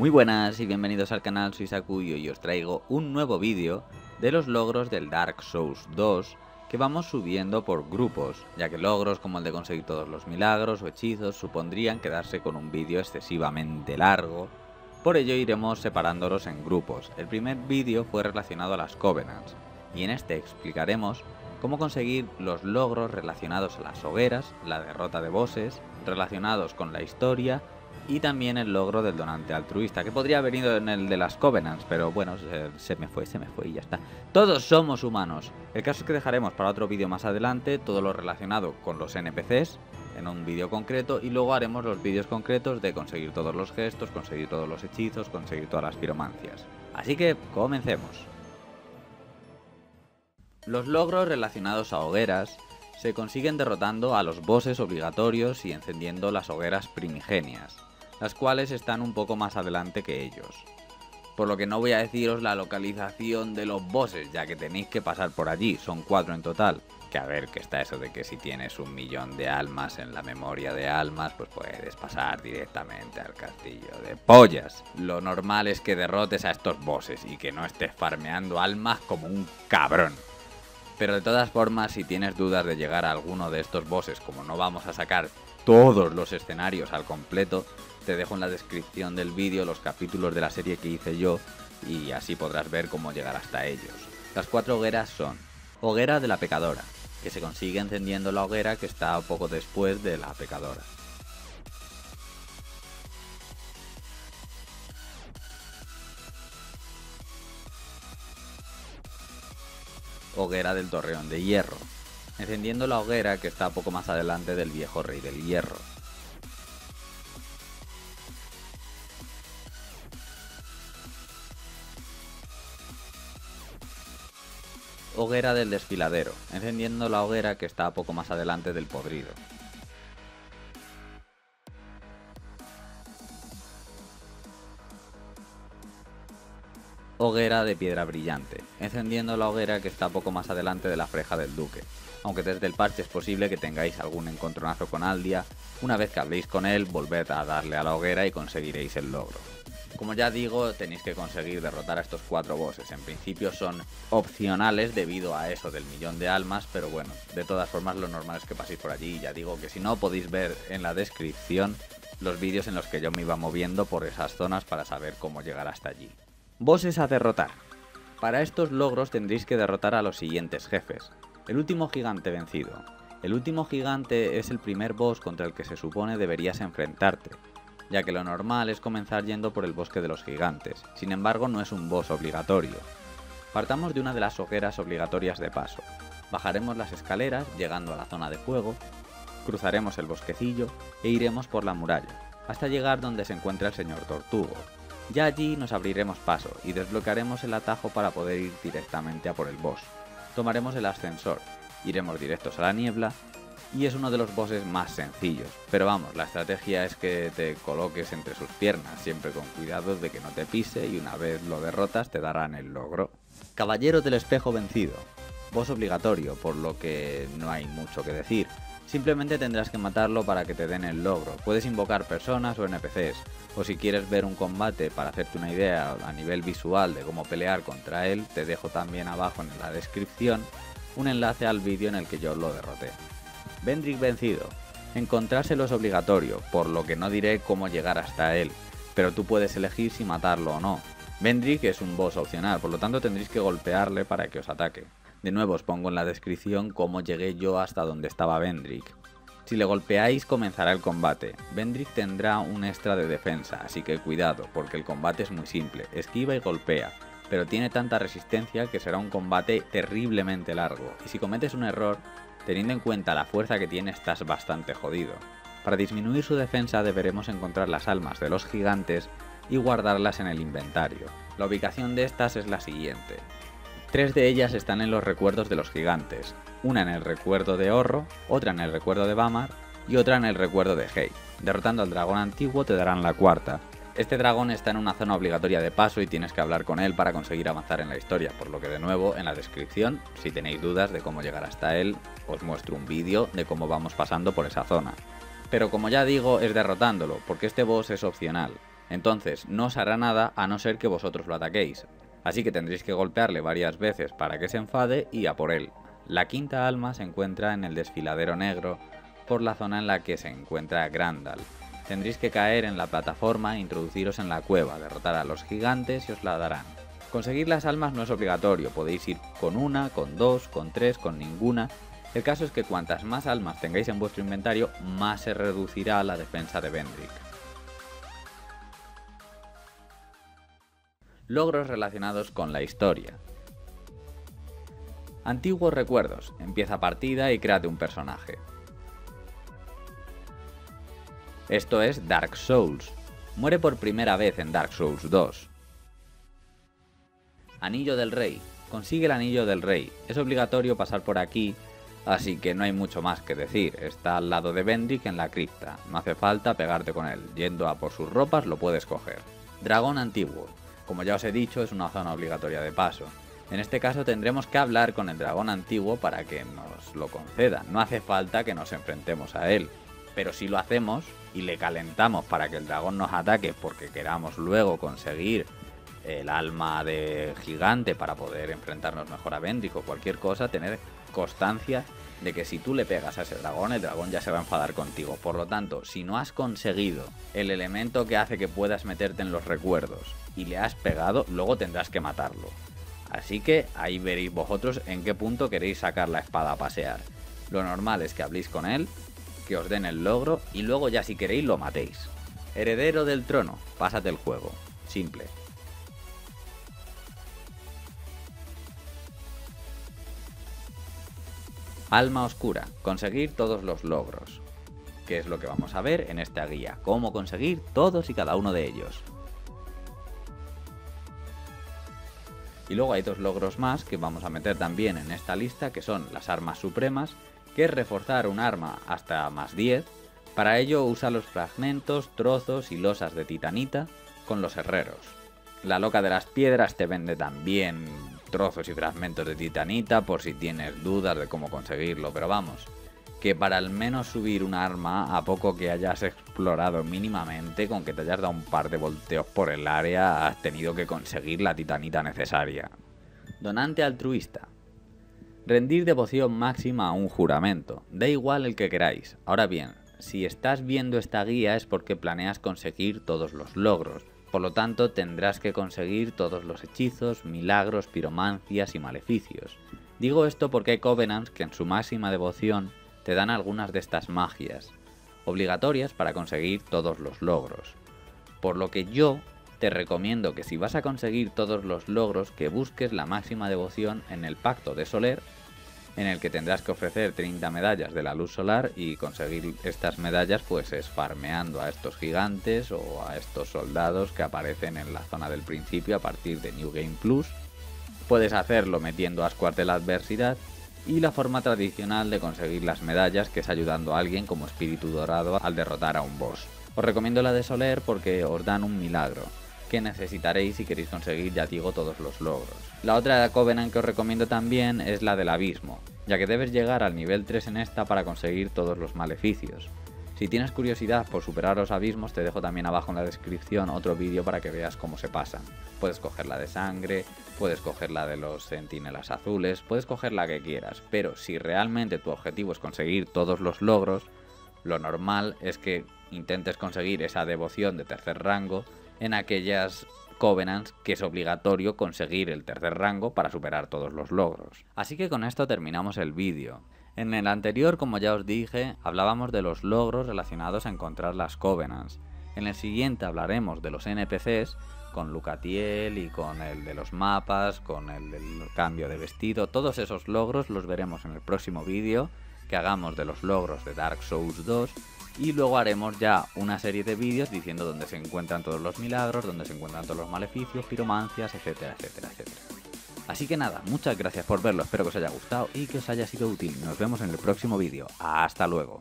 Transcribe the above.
Muy buenas y bienvenidos al canal, soy Saku y os traigo un nuevo vídeo de los logros del Dark Souls 2 que vamos subiendo por grupos, ya que logros como el de conseguir todos los milagros o hechizos supondrían quedarse con un vídeo excesivamente largo, por ello iremos separándolos en grupos. El primer vídeo fue relacionado a las Covenants, y en este explicaremos cómo conseguir los logros relacionados a las hogueras, la derrota de bosses, relacionados con la historia y también el logro del donante altruista, que podría haber ido en el de las Covenants, pero bueno, se, me fue, se me fue y ya está. Todos somos humanos. El caso es que dejaremos para otro vídeo más adelante todo lo relacionado con los NPCs en un vídeo concreto y luego haremos los vídeos concretos de conseguir todos los gestos, conseguir todos los hechizos, conseguir todas las piromancias. Así que comencemos. Los logros relacionados a hogueras se consiguen derrotando a los bosses obligatorios y encendiendo las hogueras primigenias, las cuales están un poco más adelante que ellos. Por lo que no voy a deciros la localización de los bosses, ya que tenéis que pasar por allí, son cuatro en total. Que a ver, que está eso de que si tienes un millón de almas en la memoria de almas, pues puedes pasar directamente al castillo de pollas. Lo normal es que derrotes a estos bosses y que no estés farmeando almas como un cabrón. Pero de todas formas, si tienes dudas de llegar a alguno de estos bosses, como no vamos a sacar todos los escenarios al completo, te dejo en la descripción del vídeo los capítulos de la serie que hice yo y así podrás ver cómo llegar hasta ellos. Las cuatro hogueras son Hoguera de la Pecadora, que se consigue encendiendo la hoguera que está poco después de la Pecadora. hoguera del Torreón de Hierro, encendiendo la hoguera que está poco más adelante del viejo rey del hierro. Hoguera del desfiladero, encendiendo la hoguera que está poco más adelante del podrido. hoguera de piedra brillante, encendiendo la hoguera que está poco más adelante de la freja del duque, aunque desde el parche es posible que tengáis algún encontronazo con Aldia, una vez que habléis con él volved a darle a la hoguera y conseguiréis el logro. Como ya digo, tenéis que conseguir derrotar a estos cuatro bosses. En principio son opcionales debido a eso del millón de almas, pero bueno, de todas formas lo normal es que paséis por allí. Ya digo que si no podéis ver en la descripción los vídeos en los que yo me iba moviendo por esas zonas para saber cómo llegar hasta allí. Bosses a derrotar. Para estos logros tendréis que derrotar a los siguientes jefes. El último gigante vencido. El último gigante es el primer boss contra el que se supone deberías enfrentarte, ya que lo normal es comenzar yendo por el bosque de los gigantes, sin embargo no es un boss obligatorio. Partamos de una de las hogueras obligatorias de paso. Bajaremos las escaleras llegando a la zona de fuego, cruzaremos el bosquecillo e iremos por la muralla, hasta llegar donde se encuentra el señor Tortugo, ya allí nos abriremos paso y desbloquearemos el atajo para poder ir directamente a por el boss. Tomaremos el ascensor, iremos directos a la niebla y es uno de los bosses más sencillos. Pero vamos, la estrategia es que te coloques entre sus piernas, siempre con cuidado de que no te pise y una vez lo derrotas te darán el logro. Caballero del espejo vencido. Boss obligatorio, por lo que no hay mucho que decir. Simplemente tendrás que matarlo para que te den el logro. Puedes invocar personas o NPCs, o si quieres ver un combate para hacerte una idea a nivel visual de cómo pelear contra él, te dejo también abajo en la descripción un enlace al vídeo en el que yo lo derroté. Vendrick vencido. Encontrárselo es obligatorio, por lo que no diré cómo llegar hasta él, pero tú puedes elegir si matarlo o no. Vendrick es un boss opcional, por lo tanto tendréis que golpearle para que os ataque. De nuevo os pongo en la descripción cómo llegué yo hasta donde estaba Vendrick. Si le golpeáis comenzará el combate. Vendrick tendrá un extra de defensa, así que cuidado, porque el combate es muy simple, esquiva y golpea, pero tiene tanta resistencia que será un combate terriblemente largo, y si cometes un error, teniendo en cuenta la fuerza que tiene estás bastante jodido. Para disminuir su defensa deberemos encontrar las almas de los gigantes y guardarlas en el inventario. La ubicación de estas es la siguiente. Tres de ellas están en los recuerdos de los gigantes, una en el recuerdo de Horro, otra en el recuerdo de Bamar y otra en el recuerdo de Hei. Derrotando al dragón antiguo te darán la cuarta. Este dragón está en una zona obligatoria de paso y tienes que hablar con él para conseguir avanzar en la historia, por lo que de nuevo en la descripción, si tenéis dudas de cómo llegar hasta él, os muestro un vídeo de cómo vamos pasando por esa zona. Pero como ya digo, es derrotándolo, porque este boss es opcional. Entonces no os hará nada a no ser que vosotros lo ataquéis. Así que tendréis que golpearle varias veces para que se enfade y a por él. La quinta alma se encuentra en el desfiladero negro por la zona en la que se encuentra Grandal. Tendréis que caer en la plataforma e introduciros en la cueva, derrotar a los gigantes y os la darán. Conseguir las almas no es obligatorio, podéis ir con una, con dos, con tres, con ninguna. El caso es que cuantas más almas tengáis en vuestro inventario, más se reducirá la defensa de Vendrick. Logros relacionados con la historia. Antiguos recuerdos. Empieza partida y créate un personaje. Esto es Dark Souls. Muere por primera vez en Dark Souls 2. Anillo del Rey. Consigue el Anillo del Rey. Es obligatorio pasar por aquí, así que no hay mucho más que decir. Está al lado de Bendrick en la cripta. No hace falta pegarte con él. Yendo a por sus ropas lo puedes coger. Dragón Antiguo. Como ya os he dicho, es una zona obligatoria de paso. En este caso tendremos que hablar con el dragón antiguo para que nos lo conceda. No hace falta que nos enfrentemos a él. Pero si lo hacemos y le calentamos para que el dragón nos ataque porque queramos luego conseguir el alma de gigante para poder enfrentarnos mejor a Bendrick o cualquier cosa, tener constancia de que si tú le pegas a ese dragón, el dragón ya se va a enfadar contigo. Por lo tanto, si no has conseguido el elemento que hace que puedas meterte en los recuerdos y le has pegado, luego tendrás que matarlo. Así que ahí veréis vosotros en qué punto queréis sacar la espada a pasear. Lo normal es que habléis con él, que os den el logro y luego ya si queréis lo matéis. Heredero del trono, pásate el juego. Simple. Alma Oscura, conseguir todos los logros. Que es lo que vamos a ver en esta guía, cómo conseguir todos y cada uno de ellos. Y luego hay dos logros más que vamos a meter también en esta lista, que son las armas supremas, que es reforzar un arma hasta más 10. Para ello usa los fragmentos, trozos y losas de titanita con los herreros. La loca de las piedras te vende también trozos y fragmentos de titanita por si tienes dudas de cómo conseguirlo, pero vamos, que para al menos subir un arma a poco que hayas explorado mínimamente, con que te hayas dado un par de volteos por el área, has tenido que conseguir la titanita necesaria. Donante altruista. Rendir devoción máxima a un juramento, da igual el que queráis. Ahora bien, si estás viendo esta guía es porque planeas conseguir todos los logros, por lo tanto, tendrás que conseguir todos los hechizos, milagros, piromancias y maleficios. Digo esto porque hay covenants que en su máxima devoción te dan algunas de estas magias, obligatorias para conseguir todos los logros. Por lo que yo te recomiendo que si vas a conseguir todos los logros, que busques la máxima devoción en el Pacto de Soler en el que tendrás que ofrecer 30 medallas de la luz solar y conseguir estas medallas pues es farmeando a estos gigantes o a estos soldados que aparecen en la zona del principio a partir de New Game Plus. Puedes hacerlo metiendo Ascuart de la adversidad y la forma tradicional de conseguir las medallas que es ayudando a alguien como espíritu dorado al derrotar a un boss. Os recomiendo la de Soler porque os dan un milagro que necesitaréis si queréis conseguir, ya digo, todos los logros. La otra Covenant que os recomiendo también es la del Abismo, ya que debes llegar al nivel 3 en esta para conseguir todos los maleficios. Si tienes curiosidad por superar los abismos, te dejo también abajo en la descripción otro vídeo para que veas cómo se pasan. Puedes coger la de sangre, puedes coger la de los centinelas azules, puedes coger la que quieras, pero si realmente tu objetivo es conseguir todos los logros, lo normal es que intentes conseguir esa devoción de tercer rango en aquellas Covenants que es obligatorio conseguir el tercer rango para superar todos los logros. Así que con esto terminamos el vídeo. En el anterior, como ya os dije, hablábamos de los logros relacionados a encontrar las Covenants. En el siguiente hablaremos de los NPCs, con Lucatiel y con el de los mapas, con el del cambio de vestido. Todos esos logros los veremos en el próximo vídeo que hagamos de los logros de Dark Souls 2 y luego haremos ya una serie de vídeos diciendo dónde se encuentran todos los milagros, dónde se encuentran todos los maleficios, piromancias, etcétera, etcétera, etcétera. Así que nada, muchas gracias por verlo, espero que os haya gustado y que os haya sido útil. Nos vemos en el próximo vídeo. Hasta luego.